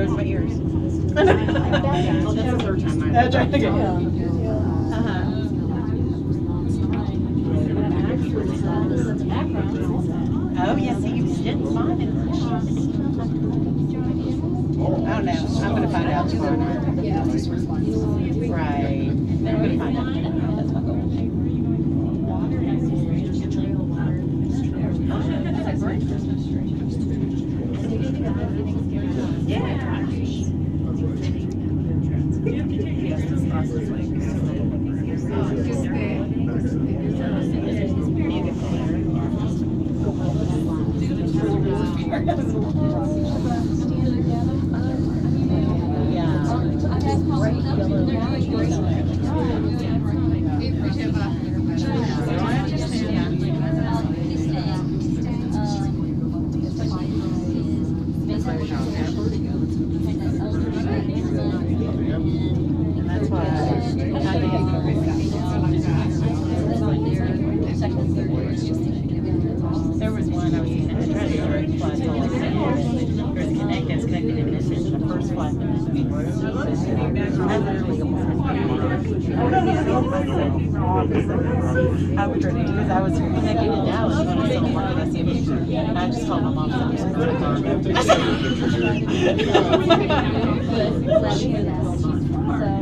Goes my ears. Oh, that's the third time right. Uh-huh. Oh, see, you didn't find it. I don't. I'm gonna find out tomorrow. Right. I'm gonna find out. And that's why I There was one I was using to try to direct flight all There's a connect that's connected to this into the first flight. that was being I literally almost I was ready because I was connecting to Dallas when I was on the market. I see a picture. And I just called my mom. and said, "I'm so sorry."